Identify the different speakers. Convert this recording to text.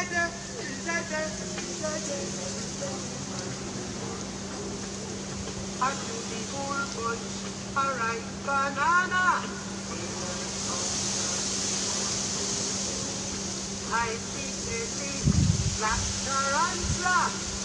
Speaker 1: A beautiful bunch, a ripe banana. I see a big black tarantula.